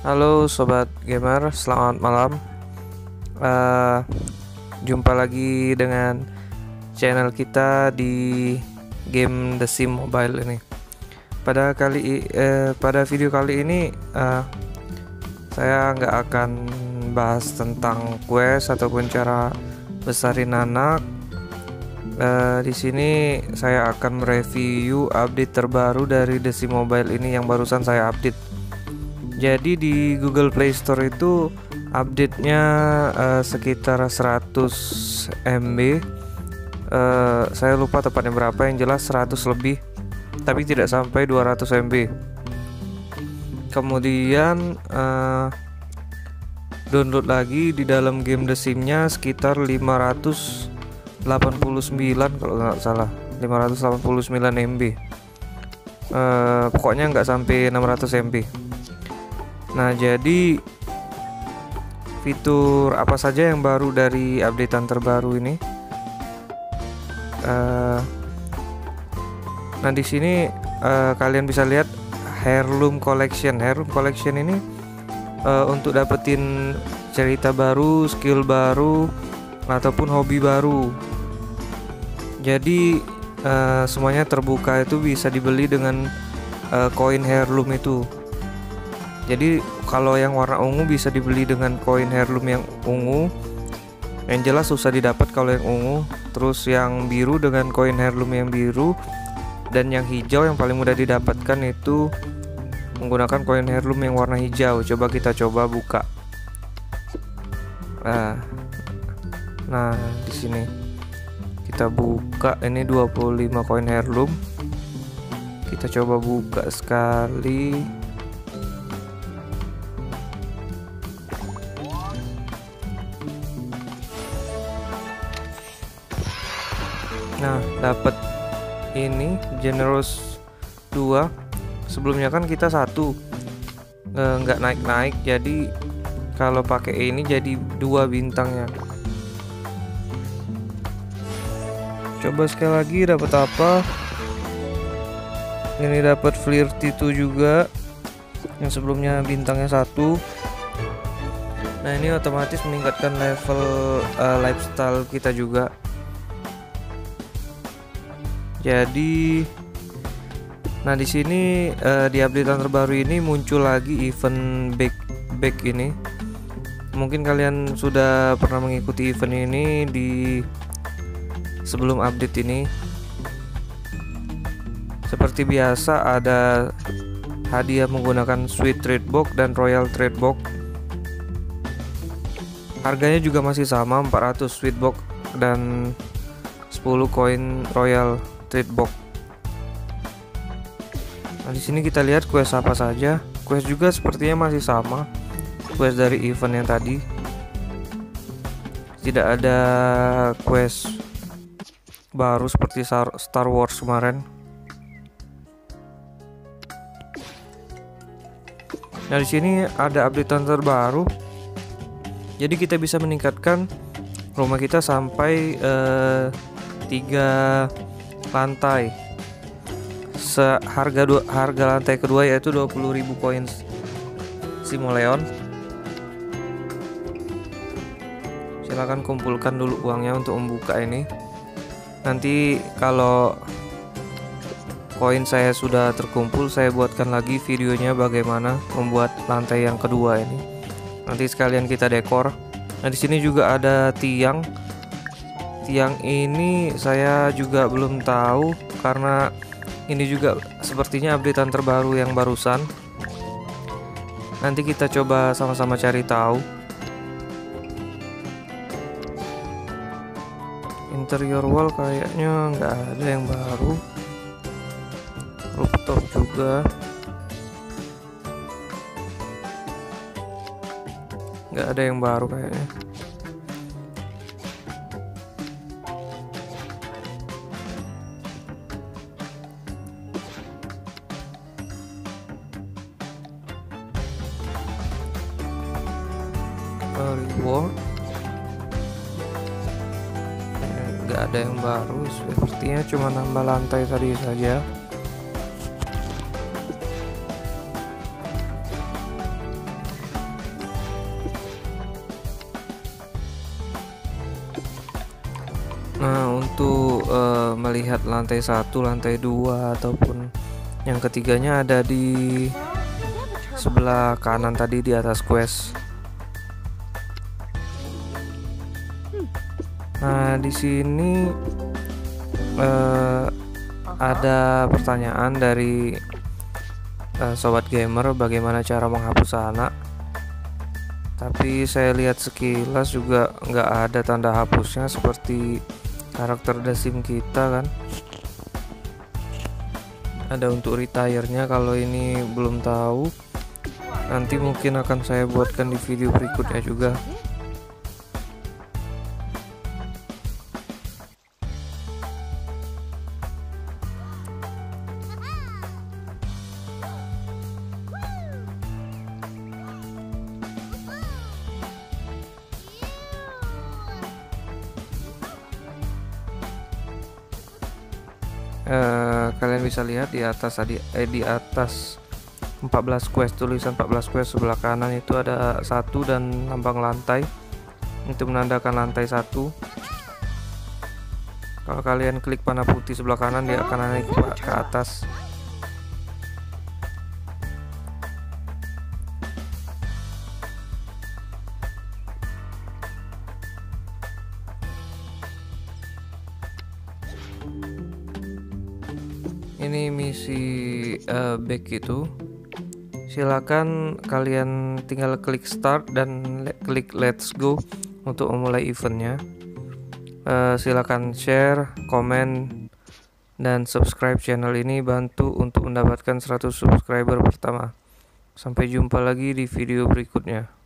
Halo sobat gamer, selamat malam. Uh, jumpa lagi dengan channel kita di game The Sim Mobile ini. Pada kali eh, pada video kali ini uh, saya nggak akan bahas tentang quest ataupun cara besarin anak. Uh, di sini saya akan mereview update terbaru dari The Sim Mobile ini yang barusan saya update. Jadi di Google Play Store itu update-nya uh, sekitar 100 MB. Uh, saya lupa tepatnya berapa yang jelas 100 lebih tapi tidak sampai 200 MB. Kemudian uh, download lagi di dalam game The Sim-nya sekitar 589 kalau nggak salah 589 MB. Uh, pokoknya nggak sampai 600 MB. Nah, jadi fitur apa saja yang baru dari updatean terbaru ini? Uh, nah, di sini uh, kalian bisa lihat Heirloom Collection. Heirloom Collection ini uh, untuk dapetin cerita baru, skill baru, ataupun hobi baru. Jadi uh, semuanya terbuka itu bisa dibeli dengan uh, koin heirloom itu jadi kalau yang warna ungu bisa dibeli dengan koin heirloom yang ungu. Yang jelas susah didapat kalau yang ungu. Terus yang biru dengan koin heirloom yang biru. Dan yang hijau yang paling mudah didapatkan itu menggunakan koin heirloom yang warna hijau. Coba kita coba buka. Nah nah di sini. Kita buka. Ini 25 koin heirloom. Kita coba buka sekali Nah, dapat ini generous 2. Sebelumnya kan kita satu nggak naik-naik jadi kalau pakai ini jadi dua bintangnya. Coba sekali lagi dapat apa? Ini dapat flirty itu juga yang sebelumnya bintangnya satu. Nah ini otomatis meningkatkan level uh, lifestyle kita juga jadi nah di sini uh, di update terbaru ini muncul lagi event back back ini. Mungkin kalian sudah pernah mengikuti event ini di sebelum update ini. Seperti biasa ada hadiah menggunakan sweet trade box dan royal trade box. Harganya juga masih sama 400 sweet box dan 10 koin royal trade box. Nah, di sini kita lihat quest apa saja. Quest juga sepertinya masih sama. Quest dari event yang tadi. Tidak ada quest baru seperti Star Wars kemarin. Nah, di sini ada update terbaru. Jadi kita bisa meningkatkan rumah kita sampai uh, 3 lantai. Seharga dua, harga lantai kedua yaitu 20.000 koin simoleon silahkan kumpulkan dulu uangnya untuk membuka ini. Nanti kalau koin saya sudah terkumpul saya buatkan lagi videonya bagaimana membuat lantai yang kedua ini. Nanti sekalian kita dekor. Nah di sini juga ada tiang yang ini saya juga belum tahu karena ini juga sepertinya updatean terbaru yang barusan. Nanti kita coba sama-sama cari tahu. Interior wall kayaknya nggak ada yang baru. Rooftop juga. Nggak ada yang baru kayaknya reward ya, nggak ada yang baru sepertinya cuma nambah lantai tadi saja Nah, untuk uh, melihat lantai satu, lantai dua, ataupun yang ketiganya ada di sebelah kanan tadi di atas quest. Nah, di sini uh, ada pertanyaan dari uh, sobat gamer bagaimana cara menghapus anak. Tapi saya lihat sekilas juga nggak ada tanda hapusnya seperti karakter dasim kita kan. Ada untuk retire-nya kalau ini belum tahu. Nanti mungkin akan saya buatkan di video berikutnya juga. Uh, kalian bisa lihat di atas tadi eh di atas 14 quest tulisan 14 quest sebelah kanan itu ada satu dan lambang lantai. Untuk menandakan lantai satu. Kalau kalian klik panah putih sebelah kanan dia akan naik ke atas ini misi uh, back itu. Silakan kalian tinggal klik start dan le klik let's go untuk memulai eventnya. Uh, silakan share komen dan subscribe channel ini. Bantu untuk mendapatkan 100 subscriber pertama. Sampai jumpa lagi di video berikutnya